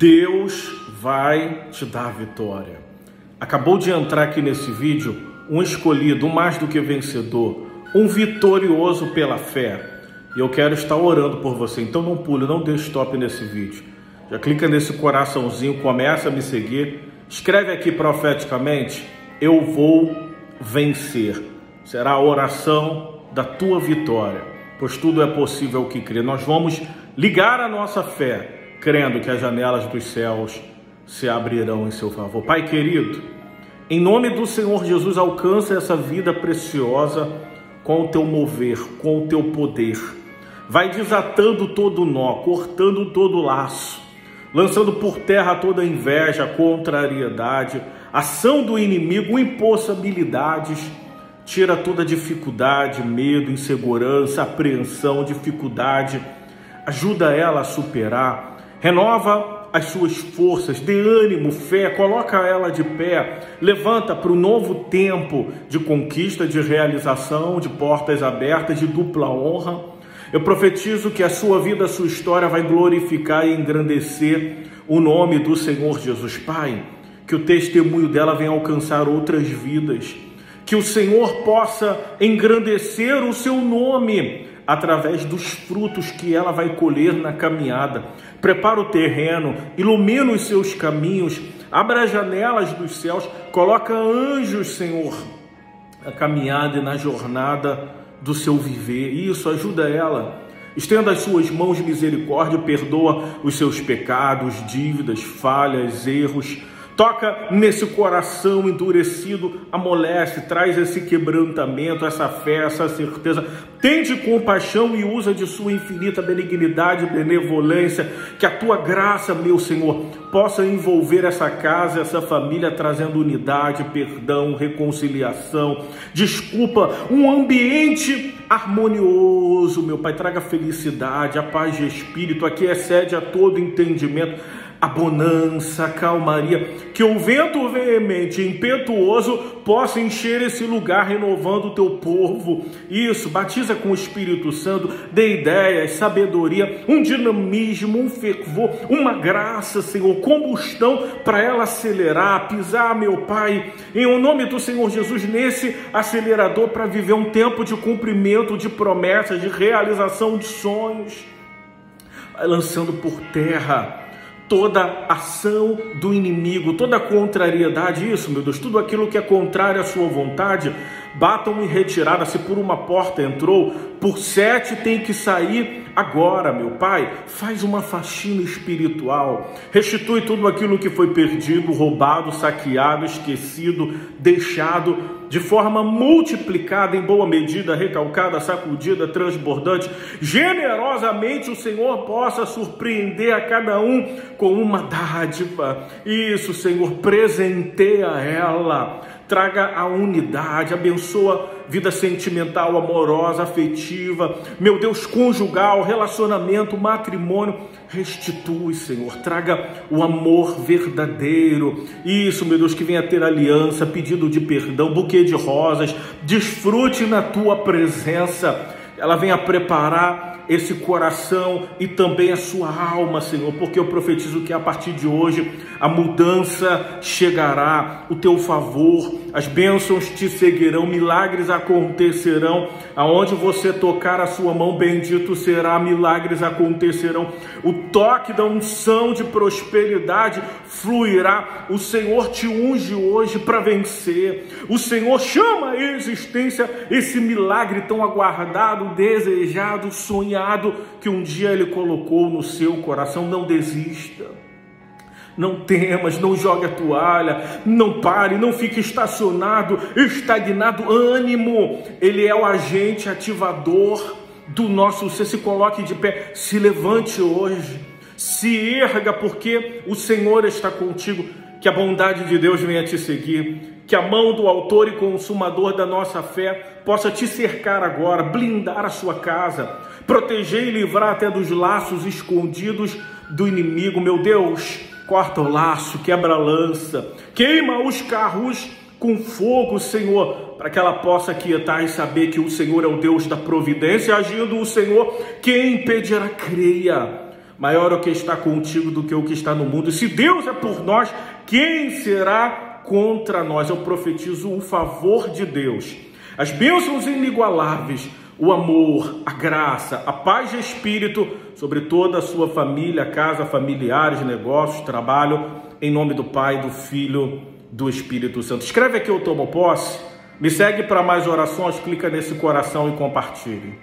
Deus vai te dar vitória. Acabou de entrar aqui nesse vídeo um escolhido, um mais do que vencedor, um vitorioso pela fé. E eu quero estar orando por você. Então não pule, não dê stop nesse vídeo. Já clica nesse coraçãozinho, começa a me seguir. Escreve aqui profeticamente: Eu vou vencer. Será a oração da tua vitória, pois tudo é possível que crê. Nós vamos ligar a nossa fé, crendo que as janelas dos céus se abrirão em seu favor. Pai querido, em nome do Senhor Jesus, alcança essa vida preciosa com o teu mover, com o teu poder. Vai desatando todo nó, cortando todo laço, lançando por terra toda inveja, contrariedade, ação do inimigo, impossibilidades. Tira toda dificuldade, medo, insegurança, apreensão, dificuldade. Ajuda ela a superar. Renova as suas forças, dê ânimo, fé, coloca ela de pé, levanta para o novo tempo de conquista, de realização, de portas abertas, de dupla honra. Eu profetizo que a sua vida, a sua história vai glorificar e engrandecer o nome do Senhor Jesus Pai, que o testemunho dela venha alcançar outras vidas, que o Senhor possa engrandecer o seu nome através dos frutos que ela vai colher na caminhada. Prepara o terreno, ilumina os seus caminhos, abra as janelas dos céus, coloca anjos, Senhor, na caminhada e na jornada do seu viver. Isso ajuda ela. Estenda as suas mãos de misericórdia, perdoa os seus pecados, dívidas, falhas, erros Toca nesse coração endurecido, amolece, traz esse quebrantamento, essa fé, essa certeza. Tende compaixão e usa de sua infinita benignidade e benevolência, que a tua graça, meu Senhor, possa envolver essa casa, essa família, trazendo unidade, perdão, reconciliação, desculpa, um ambiente harmonioso, meu Pai. Traga felicidade, a paz de espírito, aqui excede a todo entendimento a bonança, a calmaria, que o vento veemente, impetuoso, possa encher esse lugar, renovando o teu povo. Isso, batiza com o Espírito Santo, dê ideias, sabedoria, um dinamismo, um fervor, uma graça, Senhor, combustão para ela acelerar, pisar, meu Pai, em o nome do Senhor Jesus, nesse acelerador para viver um tempo de cumprimento de promessas, de realização de sonhos, lançando por terra toda ação do inimigo, toda contrariedade, isso, meu Deus, tudo aquilo que é contrário à sua vontade, batam em retirada. Se por uma porta entrou, por sete tem que sair agora, meu Pai. Faz uma faxina espiritual, restitui tudo aquilo que foi perdido, roubado, saqueado, esquecido, deixado de forma multiplicada, em boa medida, recalcada, sacudida, transbordante. Generosamente o Senhor possa surpreender a cada um com uma dádiva. Isso, Senhor, presenteia ela traga a unidade, abençoa vida sentimental, amorosa, afetiva, meu Deus, conjugal, relacionamento, matrimônio. Restitui, Senhor, traga o amor verdadeiro. Isso, meu Deus, que venha ter aliança, pedido de perdão, buquê de rosas. Desfrute na tua presença. Ela venha preparar esse coração e também a sua alma, Senhor, porque eu profetizo que a partir de hoje a mudança chegará, o teu favor, as bênçãos te seguirão, milagres acontecerão, aonde você tocar a sua mão, bendito será, milagres acontecerão, o toque da unção de prosperidade fluirá, o Senhor te unge hoje para vencer, o Senhor chama a existência esse milagre tão aguardado, desejado, sonhado que um dia Ele colocou no seu coração. Não desista. Não temas, não jogue a toalha, não pare, não fique estacionado, estagnado. Ânimo, Ele é o agente ativador do nosso ser. Se coloque de pé, se levante hoje, se erga, porque o Senhor está contigo. Que a bondade de Deus venha te seguir, que a mão do autor e consumador da nossa fé possa te cercar agora, blindar a sua casa, proteger e livrar até dos laços escondidos do inimigo. Meu Deus, corta o laço, quebra a lança, queima os carros com fogo, Senhor, para que ela possa quietar e saber que o Senhor é o Deus da providência, agindo o Senhor, quem impedirá? Creia Maior é o que está contigo do que o que está no mundo. Se Deus é por nós, quem será contra nós? Eu profetizo o favor de Deus, as bênçãos inigualáveis, o amor, a graça, a paz de espírito sobre toda a sua família, casa, familiares, negócios, trabalho, em nome do Pai, do Filho, do Espírito Santo. Escreve aqui eu tomo posse. Me segue para mais orações, clica nesse coração e compartilhe.